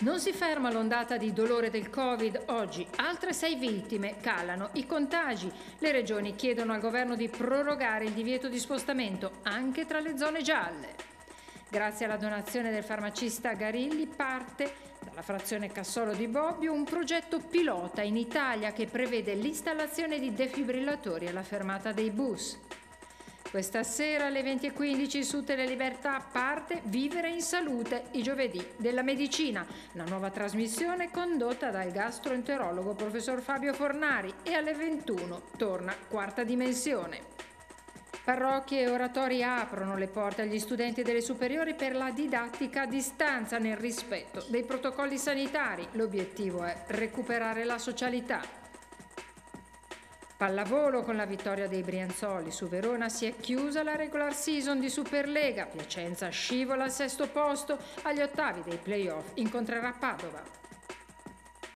Non si ferma l'ondata di dolore del Covid. Oggi altre sei vittime calano i contagi. Le regioni chiedono al governo di prorogare il divieto di spostamento anche tra le zone gialle. Grazie alla donazione del farmacista Garilli parte dalla frazione Cassolo di Bobbio un progetto pilota in Italia che prevede l'installazione di defibrillatori alla fermata dei bus. Questa sera alle 20.15 su Telelibertà parte Vivere in Salute, i giovedì della medicina, una nuova trasmissione condotta dal gastroenterologo professor Fabio Fornari e alle 21 torna Quarta Dimensione. Parrocchie e oratori aprono le porte agli studenti delle superiori per la didattica a distanza nel rispetto dei protocolli sanitari. L'obiettivo è recuperare la socialità. Pallavolo con la vittoria dei Brianzoli. Su Verona si è chiusa la regular season di Superlega. Piacenza scivola al sesto posto. Agli ottavi dei playoff incontrerà Padova.